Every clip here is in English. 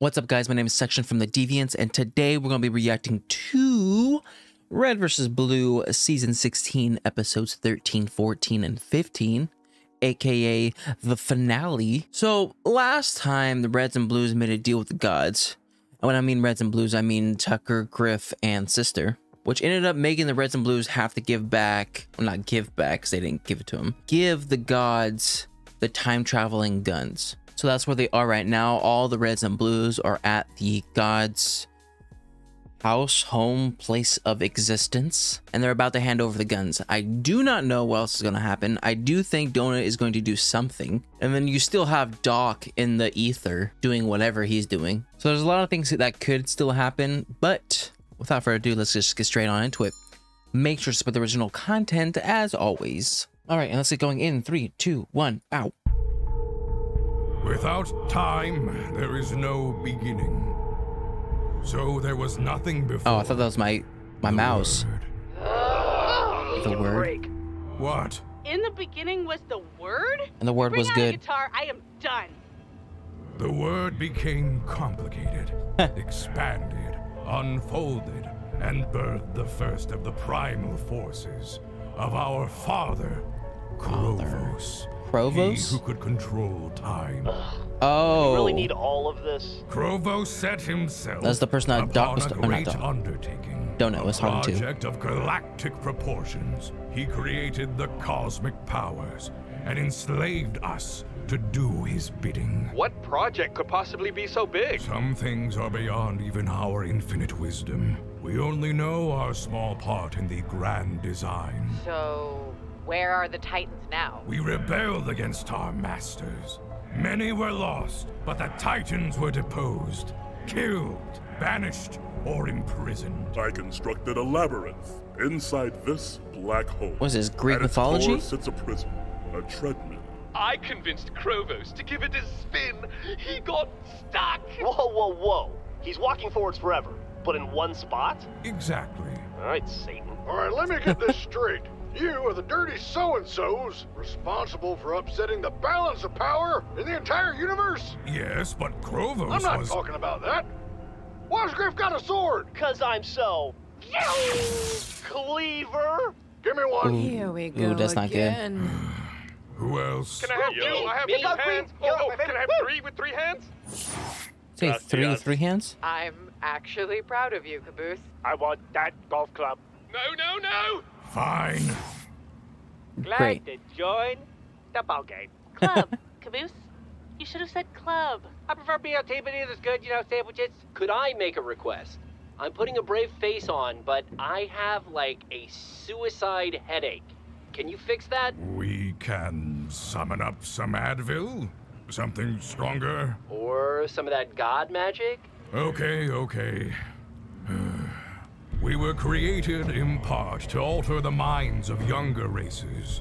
What's up, guys? My name is Section from the Deviants, and today we're going to be reacting to Red vs. Blue Season 16, Episodes 13, 14, and 15, aka the finale. So, last time the Reds and Blues made a deal with the gods. And when I mean Reds and Blues, I mean Tucker, Griff, and Sister. Which ended up making the Reds and Blues have to give back, well, not give back because they didn't give it to them, give the gods the time traveling guns. So that's where they are right now. All the reds and blues are at the god's house, home, place of existence, and they're about to hand over the guns. I do not know what else is going to happen. I do think Donut is going to do something. And then you still have Doc in the ether doing whatever he's doing. So there's a lot of things that could still happen, but without further ado, let's just get straight on into it. Make sure to support the original content as always. All right, and let's get going in three, two, one, out. Without time, there is no beginning. So there was nothing before. Oh, I thought that was my my the mouse. word. Oh, The give me a word? break. What? In the beginning was the word? And the word Bring was good. guitar. I am done. The word became complicated, expanded, unfolded, and birthed the first of the primal forces of our father, Father. Chrovos. Chrovos? He who could control time. Oh, You really need all of this? Chrovos set himself That's the person that Doc was- upon or a not great Doc. undertaking. Donut was a talking to. project of galactic proportions. He created the cosmic powers and enslaved us to do his bidding. What project could possibly be so big? Some things are beyond even our infinite wisdom. We only know our small part in the grand design. So, where are the Titans now? We rebelled against our masters. Many were lost, but the Titans were deposed, killed, banished, or imprisoned. I constructed a labyrinth inside this black hole. Was this Greek At its mythology? core sits a prison, a treadmill. I convinced Chrovos to give it a spin. He got stuck. Whoa, whoa, whoa. He's walking forwards forever, but in one spot? Exactly. All right, Satan. All right, let me get this straight. You are the dirty so-and-sos responsible for upsetting the balance of power in the entire universe? Yes, but Chrovos I'm not was. talking about that. Why's Griff got a sword? Because I'm so. Cleaver? Give me one. Ooh. Here we Ooh, that's not good. Who else? Can I have Yo. two? I have Me? two Yo, hands. Yo, Oh, oh, can I have three with three hands? say three with three hands? I'm actually proud of you, Caboose. I want that golf club. No, no, no. Fine. Glad Great. to join the ball game. Club. Caboose. You should have said club. I prefer BLT, but it is good, you know, sandwiches. Could I make a request? I'm putting a brave face on, but I have like a suicide headache. Can you fix that? We can summon up some Advil? Something stronger? Or some of that god magic? Okay, okay. We were created in part to alter the minds of younger races,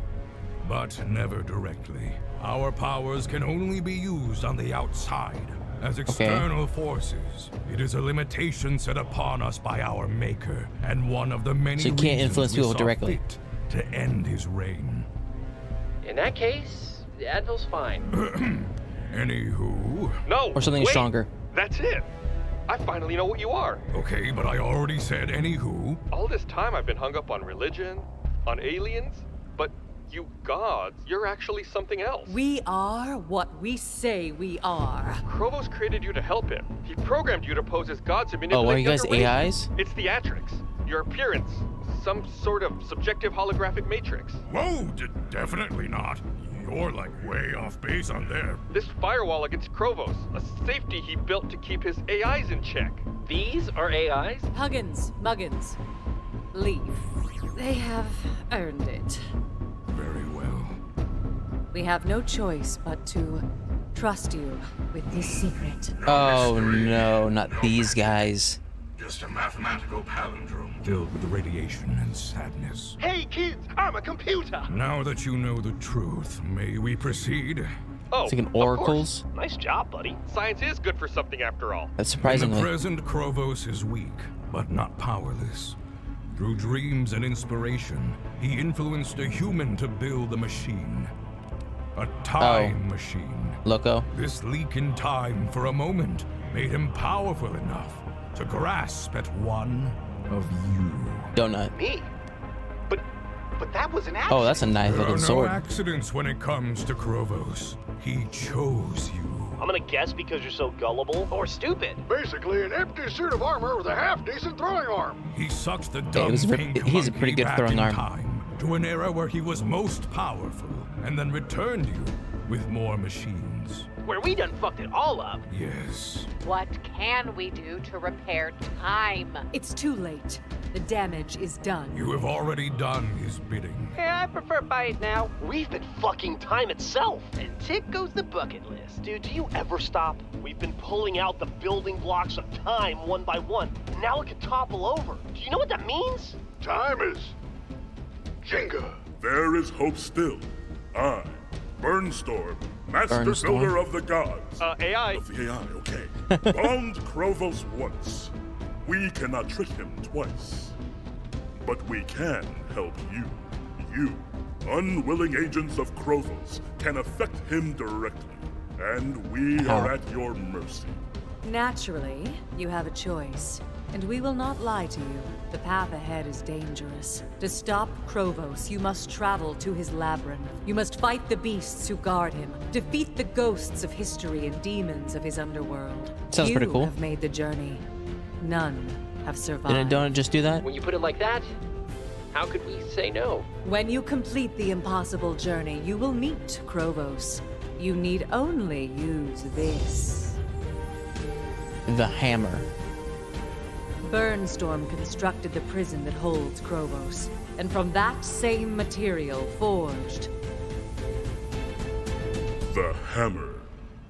but never directly. Our powers can only be used on the outside as external forces. It is a limitation set upon us by our Maker, and one of the many So you can't reasons influence we people saw directly. to end his reign. In that case, the Advil's fine. Anywho, No. Or something wait. stronger? That's it. I finally know what you are. okay, but I already said anywho. All this time I've been hung up on religion, on aliens, but you gods, you're actually something else. We are what we say we are. Chrovos created you to help him. He programmed you to pose as gods and oh, manipulate Oh, manipulate are you guys younger AIs? It's theatrics. Your appearance. Some sort of subjective holographic matrix. Whoa, d- definitely not. You're like way off base on there. This firewall against Chrovos, a safety he built to keep his AIs in check. These are AIs? Huggins, Muggins, leave. They have earned it. Very well. We have no choice but to trust you with this secret. Oh no, not these guys. Just a mathematical palindrome filled with radiation and sadness. Hey kids, I'm a computer. Now that you know the truth, may we proceed? Oh, It's like an of course. oracles. Nice job, buddy. Science is good for something after all. That's In the present, Chrovos is weak, but not powerless. Through dreams and inspiration, he influenced a human to build a machine. A time oh. machine. Loco. This leak in time for a moment made him powerful enough to grasp at one of you. Donut. Me? But but that was an oh, accident. Oh, that's a nice There are looking no sword. accidents when it comes to Chrovos. He chose you. I'm gonna guess because you're so gullible. Or stupid. Basically, an empty suit of armor with a half-decent throwing arm. He sucked the Yeah, dumb he was very- pink he's a pretty good throwing arm. time to an era where he was most powerful, and then returned you with more machines. Where we done fucked it all up. Yes. What can we do to repair time? It's too late. The damage is done. You have already done his bidding. Yeah, I prefer buy it now. We've been fucking time itself. And tick goes the bucket list. Dude, do you ever stop? We've been pulling out the building blocks of time one by one. Now it could topple over. Do you know what that means? Time is Jenga. There is hope still. I, Burnstorm, Master Burnstorm. Builder of the Gods. Uh, AI. Of the AI, okay. Bound Chrovos once. We cannot trick him twice. But we can help you. You, unwilling agents of Chrovos, can affect him directly. And we How? are at your mercy. Naturally, you have a choice. And we will not lie to you. The path ahead is dangerous. To stop Chrovos, you must travel to his labyrinth. You must fight the beasts who guard him, defeat the ghosts of history and demons of his underworld. Sounds you pretty cool. have made the journey. None have survived. Didn't Donut just do that? When you put it like that, how could we say no? When you complete the impossible journey, you will meet Chrovos. You need only use this. The hammer. Burnstorm constructed the prison that holds Chrovos, and from that same material forged. The Hammer.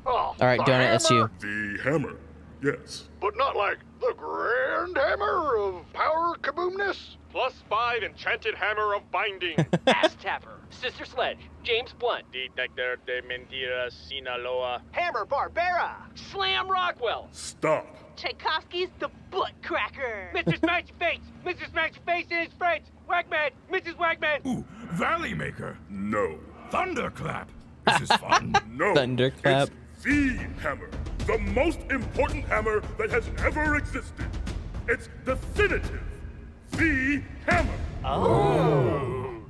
Oh, All right, the Donut, that's you. The Hammer. Yes. But not like the grand hammer of power kaboomness. Plus five enchanted hammer of binding. Ass Tapper, Sister Sledge, James Blunt, Detector de mentiras, Sinaloa. Hammer Barbera. Slam Rockwell. Stop. Tchaikovsky's the butt cracker. Mr. Smashy Face! Mr. Smashy Face and his friends! Wagman! Mrs. Wagman! Ooh, Valley Maker. No. Thunderclap. This is fun. No. Thunderclap. It's the hammer. The most important hammer that has ever existed. It's definitive. The hammer. Oh.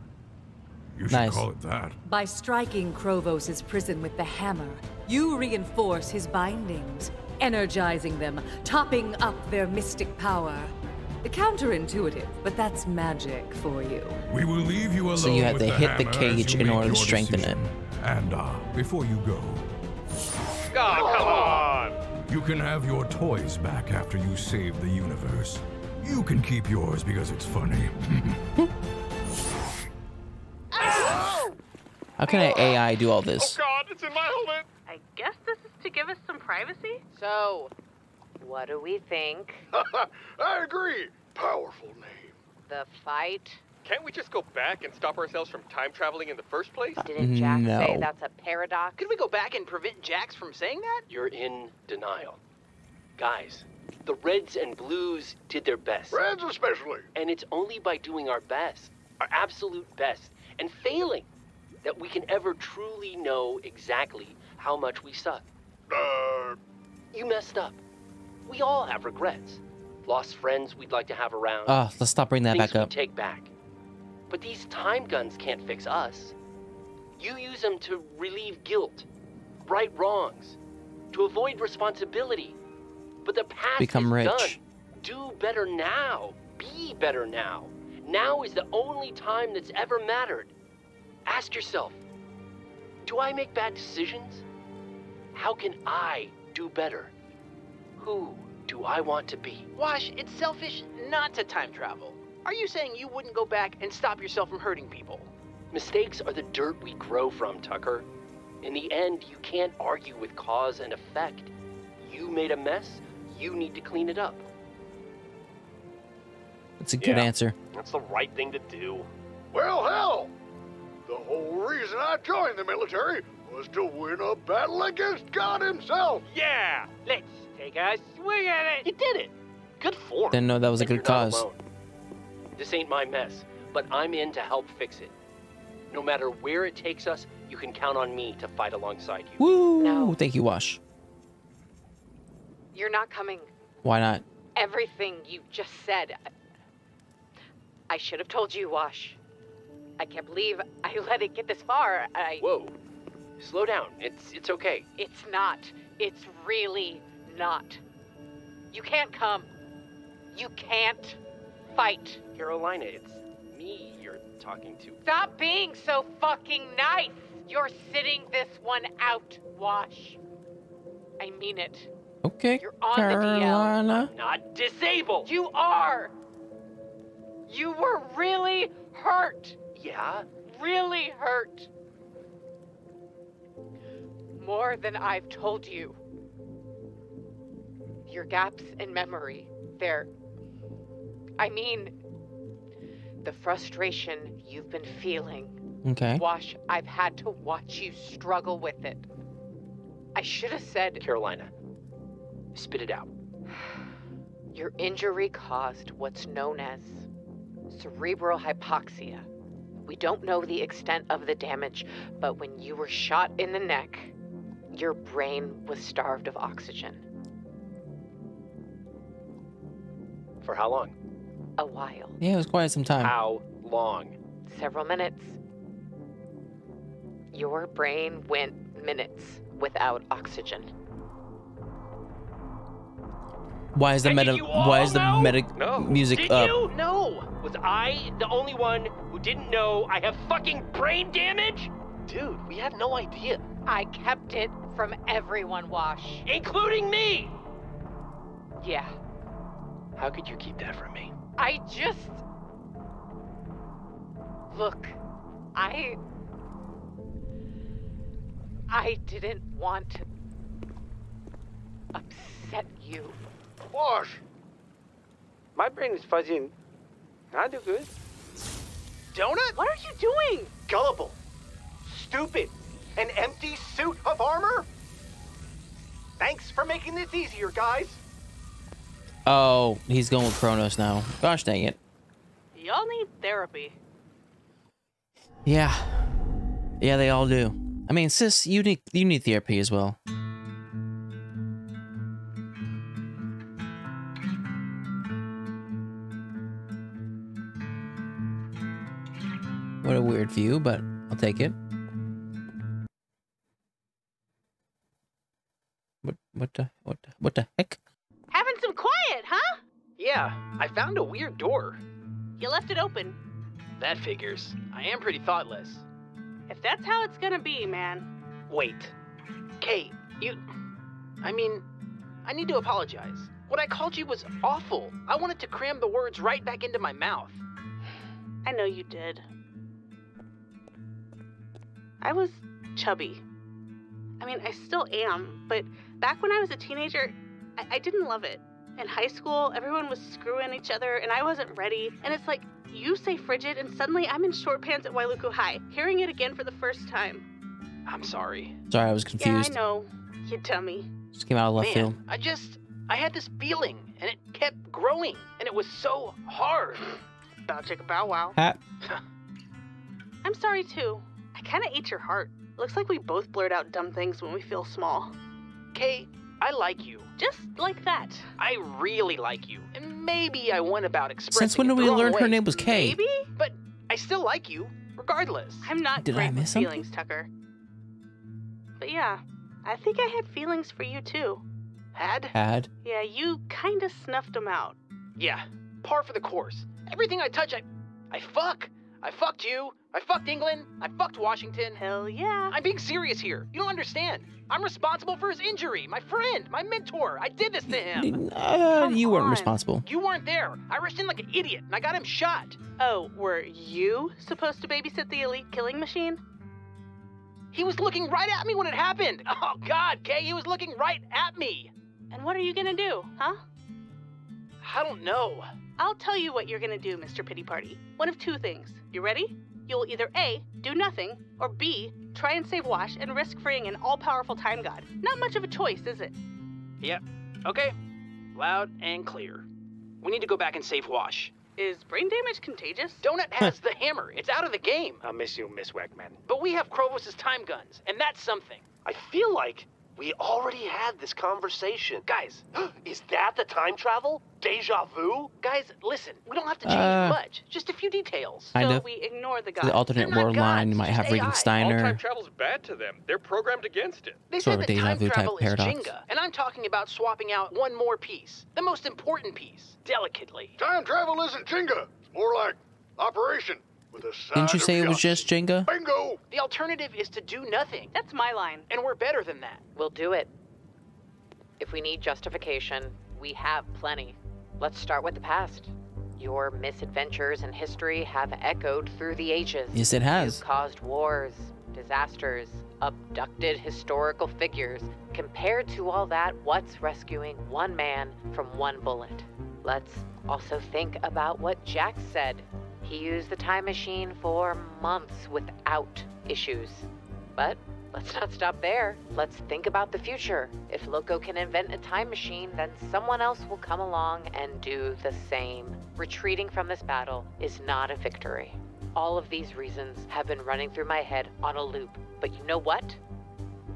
you should Nice. call it that. By striking Chrovos' prison with the hammer, you reinforce his bindings, energizing them, topping up their mystic power. The counterintuitive, but that's magic for you. We will leave you alone So you have to the hit the cage in order to strengthen decision. And uh, before you go, God, come on! you can have your toys back after you save the universe. You can keep yours because it's funny. How can an AI do all this? Oh God, it's in my helmet! I guess this is to give us some privacy? So, what do we think? I agree. Powerful name. The fight? Can't we just go back and stop ourselves from time traveling in the first place? Didn't Jack say that's a paradox? Could we go back and prevent Jax from saying that? You're in denial. Guys, the Reds and Blues did their best. Reds especially. And it's only by doing our best, our absolute best, and failing that we can ever truly know exactly how much we suck. Uh, You messed up. We all have regrets. Lost friends we'd like to have around. Oh, let's stop bringing that back up. take back. But these time guns can't fix us. You use them to relieve guilt, right wrongs, to avoid responsibility. But the past Become is rich. done. Do better now. Be better now. Now is the only time that's ever mattered. Ask yourself, do I make bad decisions? How can I do better? Who do I want to be? Wash, it's selfish not to time travel. Are you saying you wouldn't go back and stop yourself from hurting people? Mistakes are the dirt we grow from, Tucker. In the end, you can't argue with cause and effect. You made a mess, you need to clean it up. That's a good Yeah. answer. That's the right thing to do. well, hell. The whole reason I joined the military was to win a battle against God himself. Yeah! Let's take a swing at it! You did it. Good form. Didn't know that was a good cause. alone. This ain't my mess, but I'm in to help fix it. No matter where it takes us, you can count on me to fight alongside you. Woo! No. Thank you, Wash. You're not coming. Why not? Everything you just said. I should have told you, Wash. I can't believe I let it get this far. I. Whoa. Slow down. It's it's okay. It's not. It's really not. You can't come. You can't fight. Carolina, it's me you're talking to. Stop being so fucking nice. You're sitting this one out, Wash. I mean it. Okay, You're on the DL. Carolina. Not disabled. You are. You were really hurt. Yeah. Really hurt. More than I've told you. Your gaps in memory, they're. I mean, the frustration you've been feeling. Okay. Wash, I've had to watch you struggle with it. I should have said Carolina. Spit it out. your injury caused what's known as cerebral hypoxia. We don't know the extent of the damage, but when you were shot in the neck, your brain was starved of oxygen. For how long? A while. Yeah, it was quite some time. How long? Several minutes. Your brain went minutes without oxygen. Why is the And meta? did you all Why is the know? meta No. music Did up? you? No. Was I the only one who didn't know I have fucking brain damage? Dude, we had no idea. I kept it from everyone, Wash. Including me. Yeah. How could you keep that from me? I just. Look, I. I didn't want to upset you. Wash! My brain is fuzzy and I do good. Donut? What are you doing? Gullible. Stupid. An empty suit of armor? Thanks for making this easier, guys. Oh, he's going with Kronos now. Gosh dang it. Y'all need therapy. Yeah. Yeah, they all do. I mean, sis, you need you need therapy as well. What a weird view, but I'll take it. What what the what the, what the heck? Having some quiet, huh? Yeah, I found a weird door. You left it open. That figures. I am pretty thoughtless. If that's how it's gonna be, man. Wait. Kate, you. I mean, I need to apologize. What I called you was awful. I wanted to cram the words right back into my mouth. I know you did. I was chubby. I mean, I still am, but back when I was a teenager, I, I didn't love it. In high school, everyone was screwing each other, and I wasn't ready. And it's like, you say frigid, and suddenly I'm in short pants at Wailuku High, hearing it again for the first time. I'm sorry. Sorry, I was confused. Yeah, I confused. know. You dummy. Just came out of left Man, field. I just. I had this feeling, and it kept growing, and it was so hard. Bow chicka bow wow. Hat. I'm sorry too. I kind of ate your heart. Looks like we both blurt out dumb things when we feel small. Kate, I like you. Just like that. I really like you. And maybe I went about expressing Since when did we wrong learn her name was Kay? Maybe? But I still like you, regardless. I'm not Did I great with miss something? feelings, Tucker. But yeah, I think I had feelings for you too. Had? Had. Yeah, you kind of snuffed them out. Yeah, par for the course. Everything I touch, I. I fuck. I fucked you. I fucked England. I fucked Washington. Hell yeah. I'm being serious here. You don't understand. I'm responsible for his injury. My friend, my mentor. I did this to him. Uh, you weren't on. responsible. You weren't there. I rushed in like an idiot, and I got him shot. Oh, were you supposed to babysit the elite killing machine? He was looking right at me when it happened. Oh God, Kay, he was looking right at me. And what are you gonna do, huh? I don't know. I'll tell you what you're gonna do, Mr. Pity Party. One of two things. You ready? You'll either A, do nothing, or B, try and save Wash and risk freeing an all powerful time god. Not much of a choice, is it? Yep. Okay. Loud and clear. We need to go back and save Wash. Is brain damage contagious? Donut has the hammer. It's out of the game. I miss you, Miss Wegman. But we have Chrovos' time guns, and that's something. I feel like We already had this conversation. Guys, Is that the time travel? Deja vu? guys, listen. We don't have to change Uh, much. Just a few details. Kind so of. we ignore the The alternate They're world line, might have Regan AI. All time travel's bad to them. They're programmed against it. They Sort said of that a deja time vu type travel is paradox. Jenga, and I'm talking about swapping out one more piece, the most important piece, delicately. Time travel isn't Jenga. It's more like operation with a side Didn't you say it was just Jenga? Bingo! The alternative is to do nothing, That's my line. and we're better than that. We'll do it. If we need justification, we have plenty. Let's start with the past. Your misadventures in history have echoed through the ages. Yes, it has. You've caused wars, disasters, abducted historical figures. Compared to all that, what's rescuing one man from one bullet? Let's also think about what Jack said. He used the time machine for months without issues. But let's not stop there. Let's think about the future. If Loco can invent a time machine, then someone else will come along and do the same. Retreating from this battle is not a victory. All of these reasons have been running through my head on a loop. But you know what?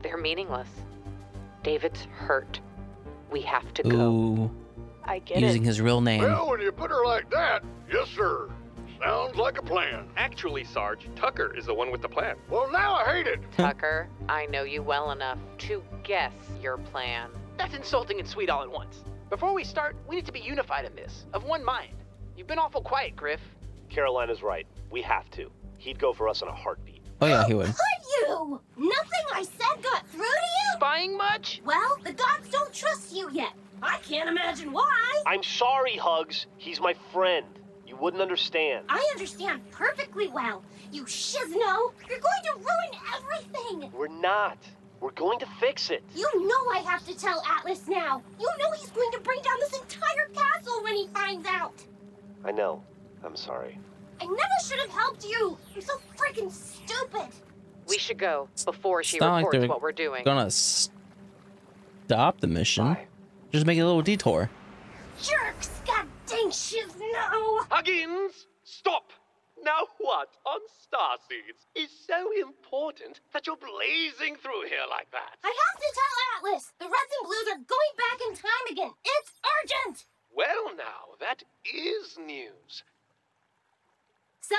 They're meaningless. David's hurt. We have to go. Ooh, I get it. using it. his real name. Well, when you put her like that, yes, sir. Sounds like a plan. Actually, Sarge, Tucker is the one with the plan. Well, now I hate it. Tucker, I know you well enough to guess your plan. That's insulting and sweet all at once. Before we start, we need to be unified in this, of one mind. You've been awful quiet, Griff. Carolina's right. We have to. He'd go for us in a heartbeat. Oh yeah, he would. Could you? Nothing I said got through to you? Spying much? Well, the gods don't trust you yet. I can't imagine why. I'm sorry, Hugs. He's my friend. You wouldn't understand. I understand perfectly well. You shisno, you're going to ruin everything. We're not. We're going to fix it. You know I have to tell Atlas now. You know he's going to bring down this entire castle when he finds out. I know. I'm sorry. I never should have helped you. You're so freaking stupid. We should go before she It's not like reports they're what we're doing. gonna stop the mission. Just make a little detour. Jerks, god dang shisno. Huggins, stop! Now what on Starseeds is so important that you're blazing through here like that? I have to tell Atlas. The Reds and Blues are going back in time again. It's urgent. Well now, that is news. So,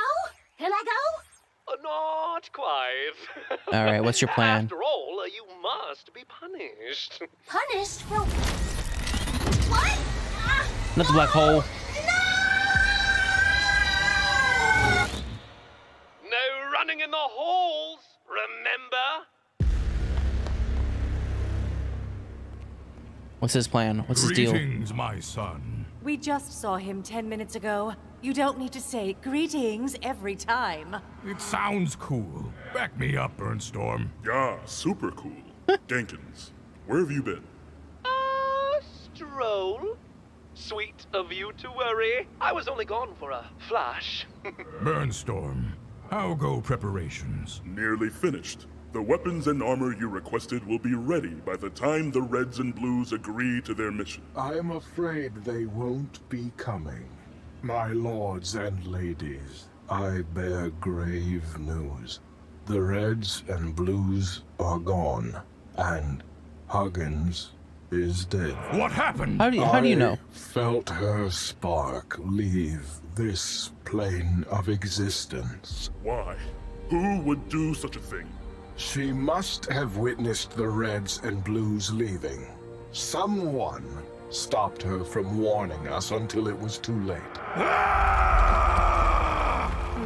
can I go? Uh, not quite. All right, what's your plan? After all, uh, you must be punished. Punished for what? Not the black hole. No running in the halls, remember? What's his plan? What's his deal? Greetings, my son. We just saw him 10 minutes ago. You don't need to say greetings every time. It sounds cool. Back me up, Burnstorm. Yeah, super cool. Jenkins, where have you been? Ah, stroll. Sweet of you to worry. I was only gone for a flash. Burnstorm, how go preparations? Nearly finished. The weapons and armor you requested will be ready by the time the Reds and Blues agree to their mission. I am afraid they won't be coming. My lords and ladies, I bear grave news. The Reds and Blues are gone, and Huggins is dead. What happened? How do you, how do you I know? Felt her spark leave this plane of existence. Why? Who would do such a thing? She must have witnessed the Reds and Blues leaving. Someone stopped her from warning us until it was too late.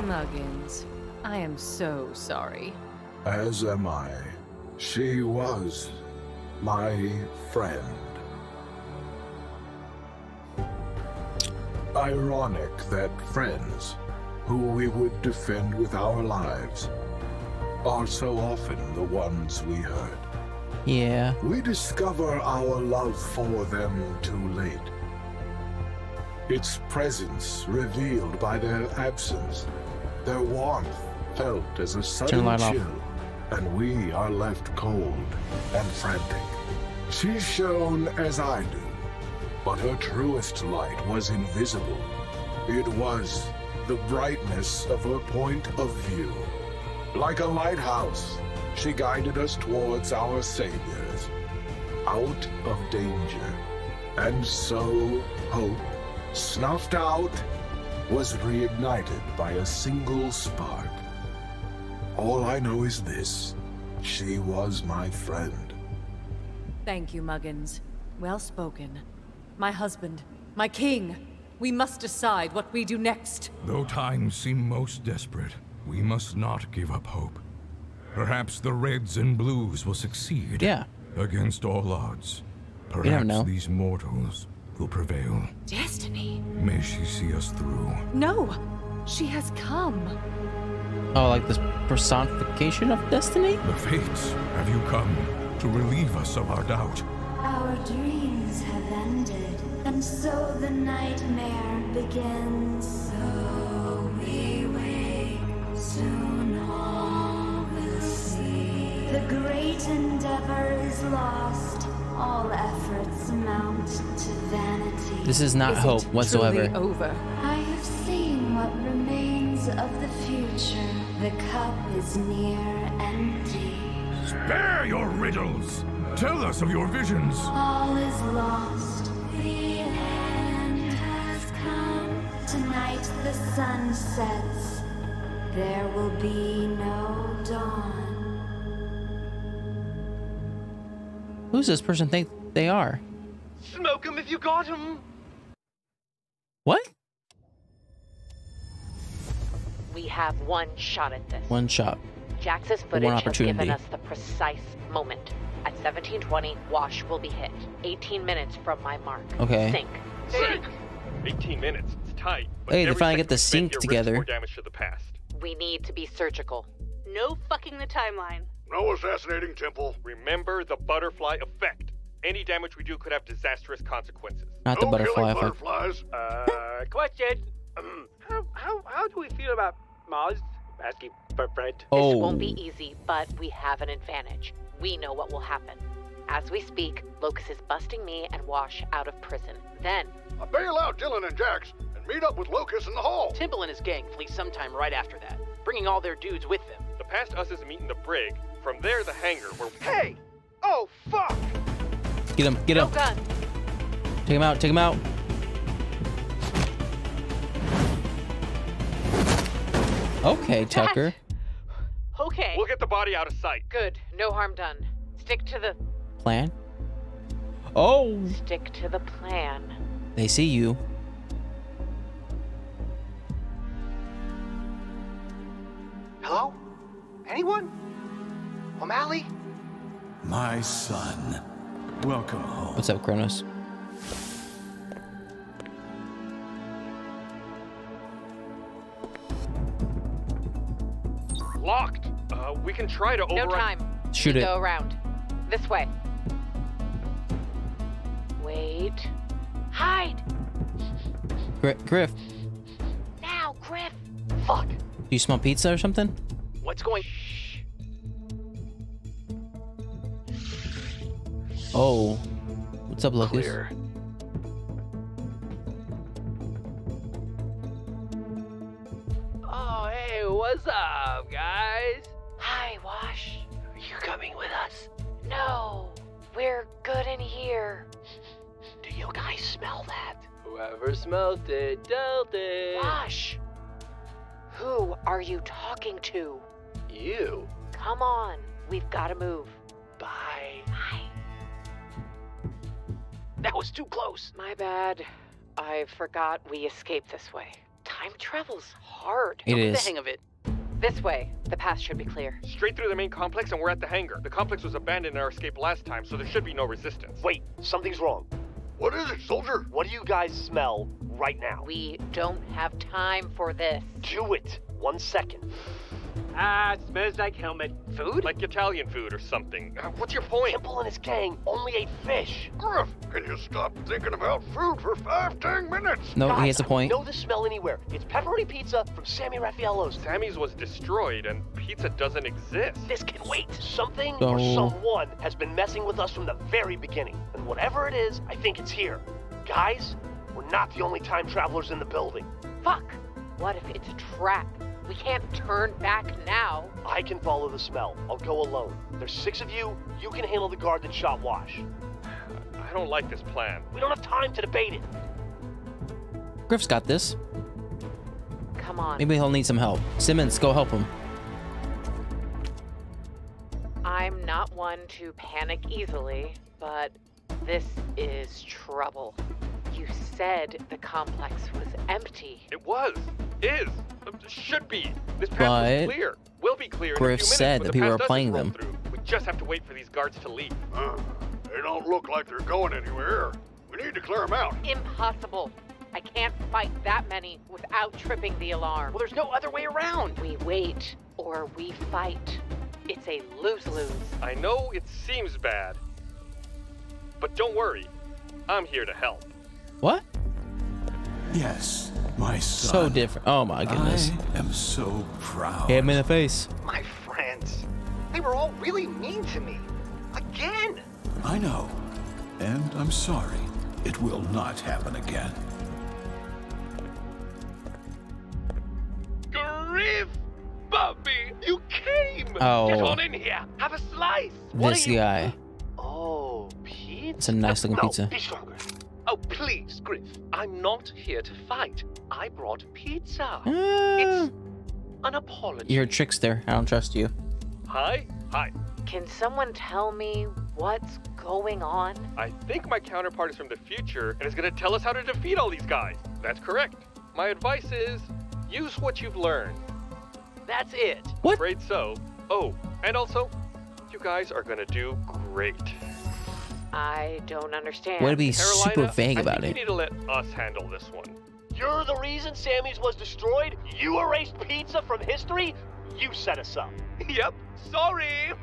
Muggins, I am so sorry. As am I. She was my friend. Ironic that friends, who we would defend with our lives, are so often the ones we hurt. Yeah. We discover our love for them too late. Its presence revealed by their absence, their warmth felt as a sudden chill, and we are left cold and frantic. She shone as I do, but her truest light was invisible. It was the brightness of her point of view. Like a lighthouse, she guided us towards our saviors, out of danger. And so, hope, snuffed out, was reignited by a single spark. All I know is this she was my friend. Thank you, Muggins. Well spoken. My husband, my king. We must decide what we do next. Though times seem most desperate, we must not give up hope. Perhaps the Reds and Blues will succeed. Yeah. Against all odds. Perhaps know. these mortals will prevail. Destiny? May she see us through. No! She has come. Oh, like this personification of destiny? The fates, have you come to relieve us of our doubt? Our dreams have ended, and so the nightmare begins. So we wake, soon all will see. The great endeavor is lost, all efforts amount to vanity. This is not Is it hope whatsoever. truly over? I have seen what remains of the future. The cup is near empty. Spare your riddles! Tell us of your visions! All is lost. The end has come. Tonight the sun sets. There will be no dawn. Who's this person think they are? Smoke him if you got him. What? We have one shot at this. One shot. Jax's footage has opportunity. given us the precise moment. At 1720, Wash will be hit. 18 minutes from my mark. Okay. Sync. Sync. 18 minutes. It's tight. but Hey, they every finally get the we spend sync together. More damage to the past. We need to be surgical. No fucking the timeline. No assassinating Temple. Remember the butterfly effect. Any damage we do could have disastrous consequences. Not the butterfly effect. butterflies. Uh, question. how, how, how do we feel about Mars? Asking for Fred. Oh. This Oh. won't be easy, but we have an advantage. We know what will happen. As we speak, Locus is busting me and Wash out of prison. Then, I bail out Dylan and Jax and meet up with Locus in the hall. Temple and his gang flee sometime right after that, bringing all their dudes with them. The past us is meeting the brig. From there, the hangar where. Hey! Oh, fuck! Get him, get him. no him. gun. Take him out, take him out. Okay, Tucker. Okay. We'll get the body out of sight. Good. No harm done. Stick to the Plan? Oh, stick to the plan. they see you. Hello? Anyone? O'Malley? My son, welcome home. What's up, Kronos? Locked. Uh, we can try to No time. Shoot we it. Go around. This way. Wait. Hide! Gri- Griff, Now, Griff! Fuck. do you smell pizza or something? What's going? Oh. What's up, Locus? Clear. Oh, hey, what's up, No. We're good in here. Do you guys smell that? Whoever smelt it, dealt it. Wash! Who are you talking to? You. Come on. We've got to move. Bye. Bye. That was too close. My bad. I forgot we escaped this way. Time travel's hard. It Get is. the hang of it. This way. The path should be clear. Straight through the main complex, and we're at the hangar. The complex was abandoned in our escape last time, so there should be no resistance. Wait, something's wrong. What is it, soldier? What do you guys smell right now? We don't have time for this. Do it. One second. Ah, smells like helmet. Food? Like Italian food or something. Uh, what's your point? Temple and his gang only ate fish. Griff, can you stop thinking about food for five, ten minutes? No, Guys, he has a point. I know the smell anywhere. It's pepperoni pizza from Sammy Raffaello's. Sammy's was destroyed, and pizza doesn't exist. This can wait. Something or someone has been messing with us from the very beginning. And whatever it is, I think it's here. Guys, we're not the only time travelers in the building. Fuck! What if it's a trap? We can't turn back now. I can follow the smell. I'll go alone. There's six of you. You can handle the guard that shot Wash. I don't like this plan. We don't have time to debate it. Griff's got this. Come on. Maybe he'll need some help. Simmons, go help him. I'm not one to panic easily, but this is trouble. You said the complex was empty. It was. Is. uh, Should be. This path But was clear. Will be clear in a Griff few minutes said that the people path are doesn't playing them. through. We just have to wait for these guards to leave. Uh, they don't look like they're going anywhere. We need to clear them out. Impossible. I can't fight that many without tripping the alarm. Well, there's no other way around. We wait or we fight. It's a lose-lose. I know it seems bad, but don't worry. I'm here to help. What? Yes, my son. So different. Oh my goodness. I am so proud. Hit him in the face. My friends. They were all really mean to me. Again. I know. And I'm sorry. It will not happen again. Griff! Bobby, you came! Oh. Get on in here. Have a slice. What This are you- guy. Oh, pizza. It's a nice looking no, pizza. Be stronger. Oh, please, Griff. I'm not here to fight. I brought pizza. Ah. It's an apology. You're a trickster. I don't trust you. Hi? Hi. Can someone tell me what's going on? I think my counterpart is from the future and is going to tell us how to defeat all these guys. That's correct. My advice is use what you've learned. That's it. What? Afraid so. Oh, and also, you guys are going to do great. I don't understand. Way to be Carolina, super vague I about think it. you need to let us handle this one. You're the reason Sammy's was destroyed? You erased pizza from history? You set us up. Yep. Sorry.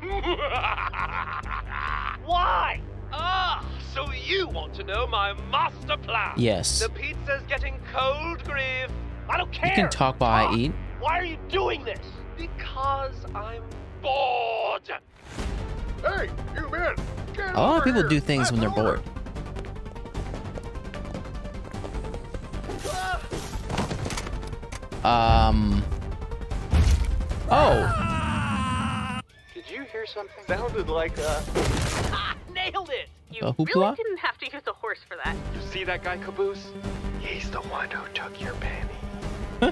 Why? Ah, so you want to know my master plan? Yes. The pizza's getting cold, Griff. I don't care. You can talk while I eat. Why are you doing this? Because I'm bored. Hey, you men! Get A lot of people here. do things when they're That's bored. Um. Oh, Did you hear something? Sounded like a. Ah, nailed it! You A really didn't have to use a horse for that. You see that guy, Caboose? He's the one who took your penny.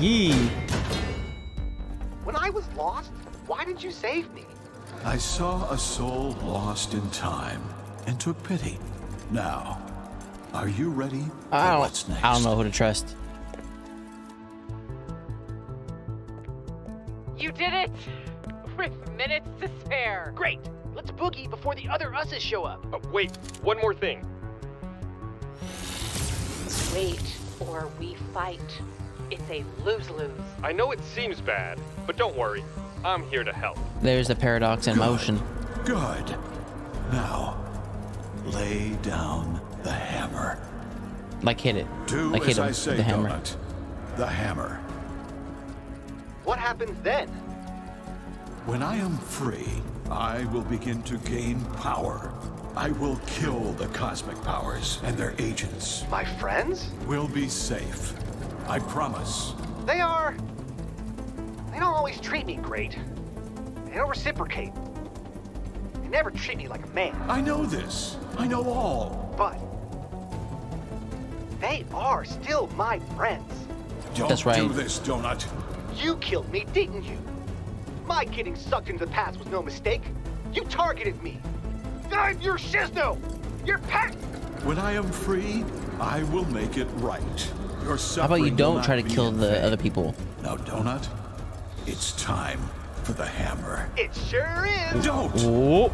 yee. When I was lost, why did you save me? I saw a soul lost in time and took pity. Now, are you ready for I don't. next? I don't know who to trust. You did it! With minutes to spare. Great. Let's boogie before the other us's show up. Oh, wait, one more thing. Wait or we fight. It's a lose-lose. I know it seems bad, but don't worry. I'm here to help. There's the paradox in motion. Good. Now, lay down the hammer. Like hit it. Do like as hit him I with say, the hammer. Donut. The hammer. What happens then? When I am free, I will begin to gain power. I will kill the cosmic powers and their agents. My friends? We'll be safe. I promise. They are. They don't always treat me great. They don't reciprocate. They never treat me like a man. I know this. I know all. But they are still my friends. Don't That's right. do this, Donut. You killed me, didn't you? My getting sucked into the past was no mistake. You targeted me. I'm your shisno! Your pet! When I am free, I will make it right. Your How about you don't try to kill the other people? Now, Donut, it's time for the hammer. It sure is! Don't! Oh.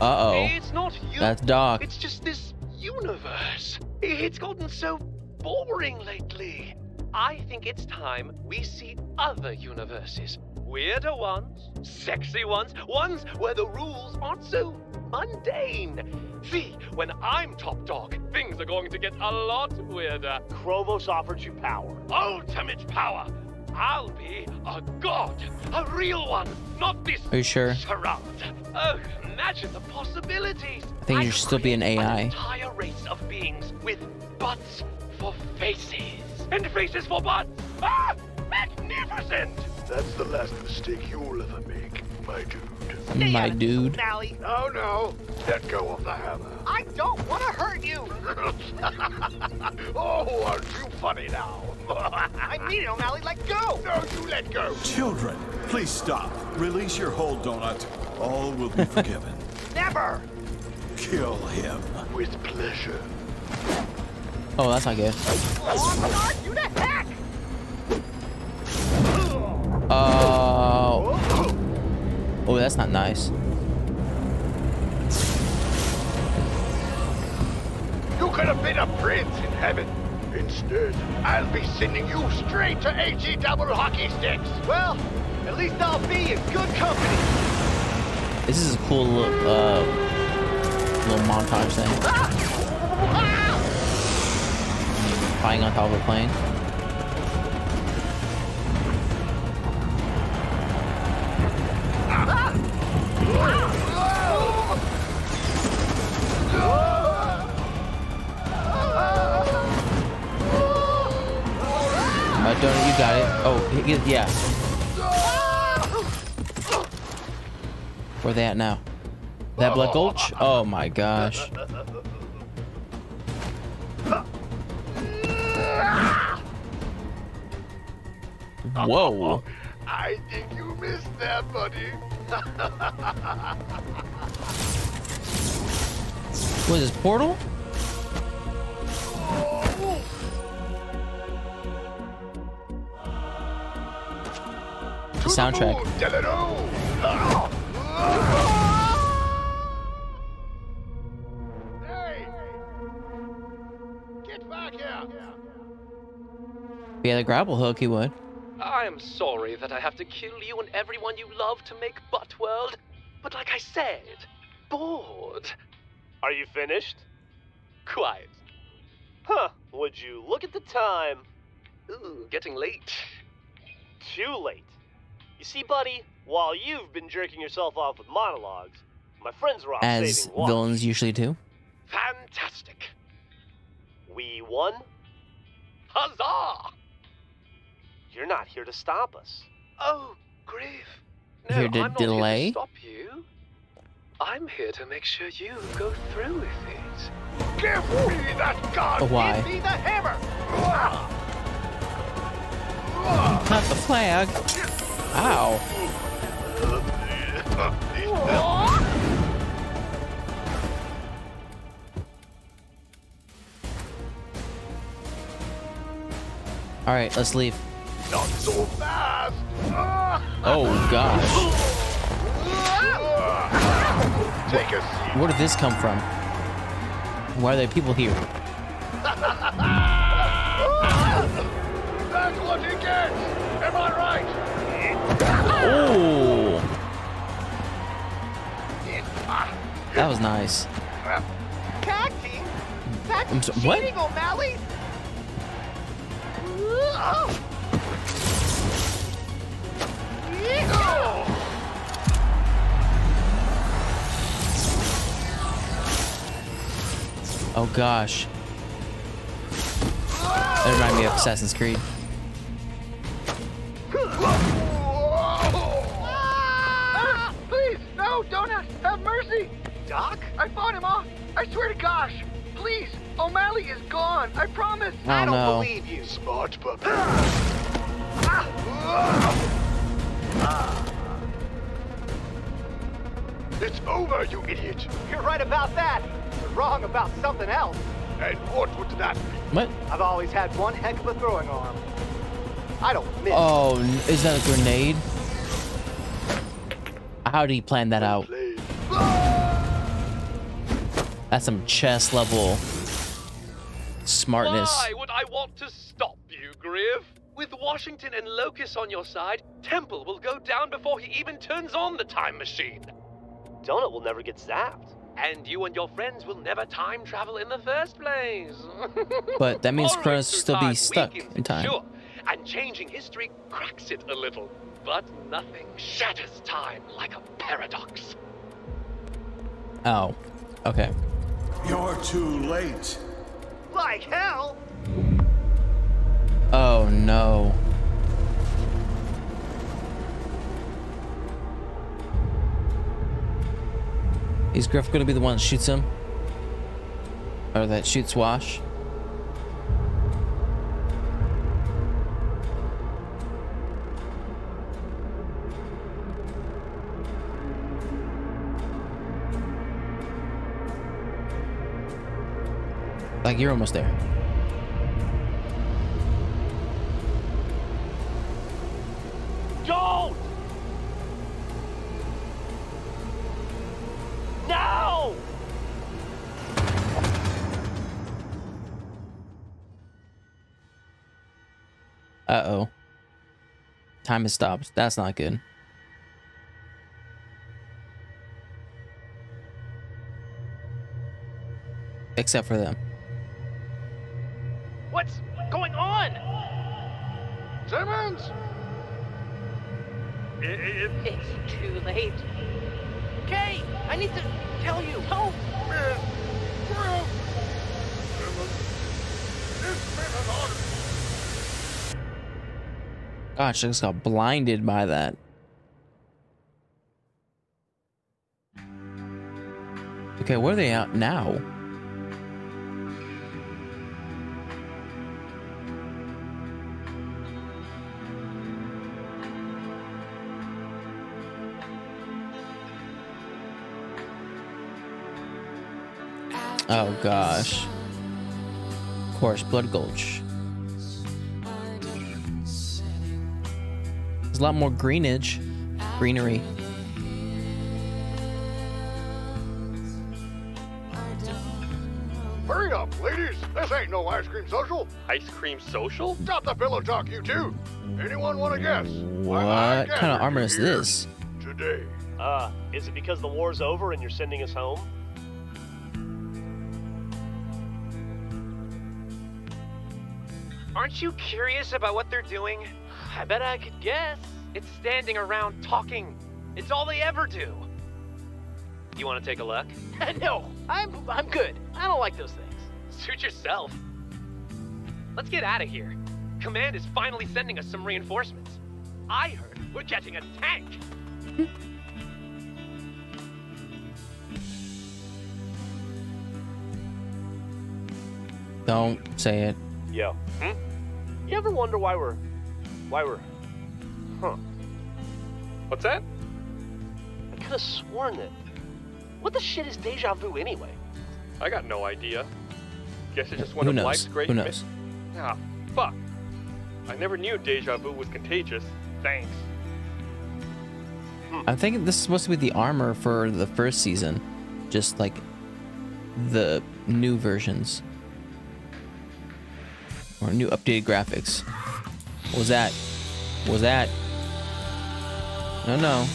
Uh oh. It's not you. That's Doc. It's just this universe. It's gotten so boring lately. I think it's time we see other universes. Weirder ones, sexy ones, ones where the rules aren't so mundane. See, when I'm top dog, things are going to get a lot weirder. Chrovos offered you power. Ultimate power. I'll be a god, a real one, not this Are you sure? charade. Oh, imagine the possibilities. I think you should still be an An AI. entire race of beings with butts for faces and faces for butts. Ah, magnificent! That's the last mistake you'll ever make, my dude. My dude. O'Malley. Oh, no, no. Let go of the hammer. I don't want to hurt you. oh, aren't you funny now? I mean it, O'Malley. Let go. No, you let go. Children, please stop. Release your hold, Donut. All will be forgiven. Never. Kill him. With pleasure. Oh, that's not good. Oh, God, you the heck. Uh, oh. Oh, that's not nice. You could have been a prince in heaven. Instead, I'll be sending you straight to HE double hockey sticks. Well, at least I'll be in good company. This is a cool little, uh, little montage thing. Flying on top of a plane. Oh, yeah. Where they at now? That Blood Gulch? Oh my gosh. Whoa. I think you missed that, buddy. What is this, Portal? Soundtrack. Hey! Get back here! If he had a grapple hook, he would. I am sorry that I have to kill you and everyone you love to make Butt World, but like I said, bored. Are you finished? Quiet. Huh. Would you look at the time? Ooh, getting late. Too late. You see, buddy, while you've been jerking yourself off with monologues, my friends are off As saving watch. villains usually do. Fantastic. We won? Huzzah! You're not here to stop us. Oh, grief. No, Here to I'm not delay? here to stop you. I'm here to make sure you go through with it. Give me that gun! Oh, why? Give me the hammer! Not the flag. Ow. All right, let's leave. Not so fast! Oh gosh. Take a seat. Where did this come from? Why are there people here? Oh, that was nice. Tag team? That's I'm so- what? O'Malley. Oh gosh. That reminded me of Assassin's Creed. It's you idiot. You're right about that. You're wrong about something else. And what would that be? What? I've always had one heck of a throwing arm. I don't miss. Oh, is that a grenade? How did he plan that out? That's some chess level smartness. Why would I want to stop you, Grif? With Washington and Locus on your side, Temple will go down before he even turns on the time machine. Donut will never get zapped. And you and your friends will never time travel in the first place. But that means Borrowing Chrovos through still be stuck weakens in time. Sure, and changing history cracks it a little. But nothing shatters time like a paradox. Oh, okay. You're too late. Like hell. Oh, no. Is Grif going to be the one that shoots him? Or that shoots Wash? Like you're almost there. Time has stopped. That's not good. Except for them. What's going on? Simmons! It's too late. Kay, I need to tell you. Help! Gosh, I just got blinded by that. Okay, where are they at now? Oh gosh. Of course, Blood Gulch. There's a lot more greenage, greenery. Hurry up, ladies. This ain't no ice cream social. Ice cream social? Stop the pillow talk, you two. Anyone want to guess? What kind of armor is this? Today. Uh, is it because the war's over and you're sending us home? Aren't you curious about what they're doing? I bet I could guess. It's standing around talking. It's all they ever do. You want to take a look? no, I'm I'm good. I don't like those things. Suit yourself. Let's get out of here. Command is finally sending us some reinforcements. I heard we're getting a tank. Don't say it. Yo. Hmm? You ever wonder why we're, why we're, huh? What's that? I could have sworn that. What the shit is deja vu anyway? I got no idea. Guess it's just one Who of knows? life's great. Who mi- knows? Ah, fuck. I never knew deja vu was contagious. Thanks. I think this is supposed to be the armor for the first season. Just like the new versions. Or new updated graphics. What was that? What was that? No, no.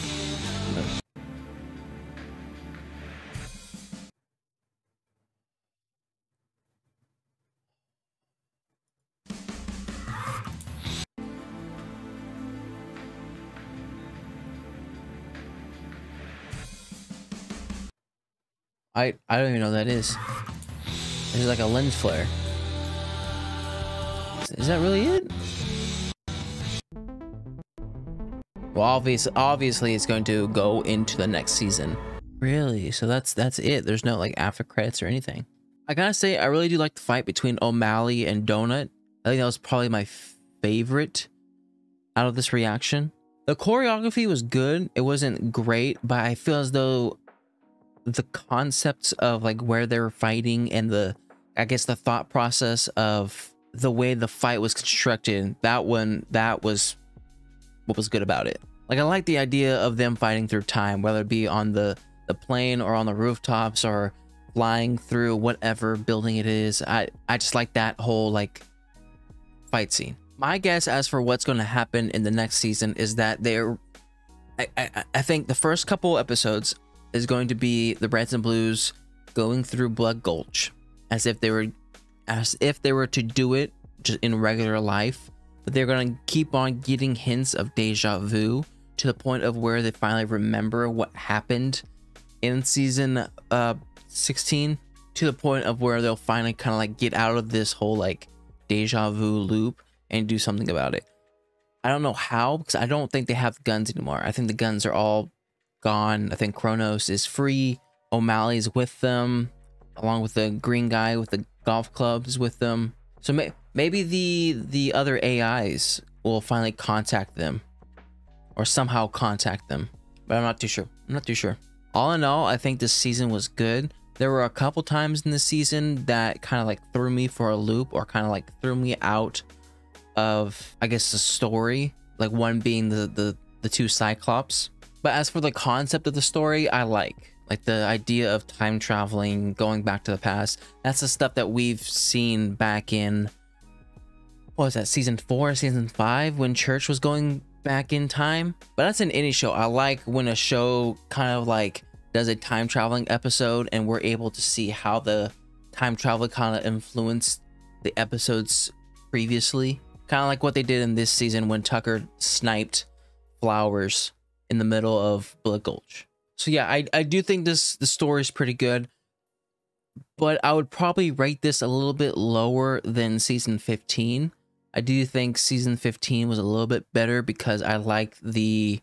I I don't even know what that is. It's like a lens flare. Is that really it? Well, obvious, obviously, it's going to go into the next season. Really? So that's that's it. There's no like after credits or anything. I gotta say, I really do like the fight between O'Malley and Donut. I think that was probably my favorite out of this reaction. The choreography was good. It wasn't great, but I feel as though the concepts of like where they were fighting and the I guess the thought process of the way the fight was constructed, that one that was what was good about it. Like I like the idea of them fighting through time, whether it be on the the plane or on the rooftops or flying through whatever building it is. I I just like that whole like fight scene. My guess as for what's going to happen in the next season is that they're I, I I think the first couple episodes is going to be the Reds and Blues going through Blood Gulch as if they were as if they were to do it just in regular life, but they're going to keep on getting hints of deja vu to the point of where they finally remember what happened in season uh 16 to the point of where they'll finally kind of like get out of this whole like deja vu loop and do something about it. I don't know how because I don't think they have guns anymore. I think the guns are all gone. I think Chrovos is free O'Malley's with them, along with the green guy with the golf clubs with them. So may maybe the the other AIs will finally contact them, or somehow contact them. But I'm not too sure. I'm not too sure. All in all, I think this season was good. There were a couple times in the season that kind of like threw me for a loop, or kind of like threw me out of, I guess, the story. Like one being the the the two Cyclops. But as for the concept of the story, I like like the idea of time traveling, going back to the past. That's the stuff that we've seen back in what was that season four, season five, when Church was going back in time. But that's in any show. I like when a show kind of like does a time traveling episode and we're able to see how the time travel kind of influenced the episodes previously. Kind of like what they did in this season when Tucker sniped flowers in the middle of Blood Gulch. So yeah, I, I do think this the story is pretty good. But I would probably rate this a little bit lower than season 15. I do think season 15 was a little bit better because I like the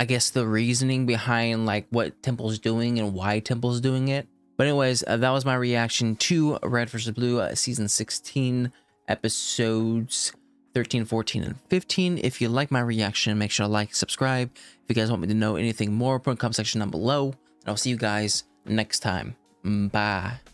I guess the reasoning behind like what Temple's doing and why Temple's doing it. But anyways, uh, that was my reaction to Red vs. Blue uh, season 16 episodes 13, 14, and 15. If you like my reaction, make sure to like, subscribe. If you guys want me to know anything more, put in the comment section down below. And I'll see you guys next time. Bye.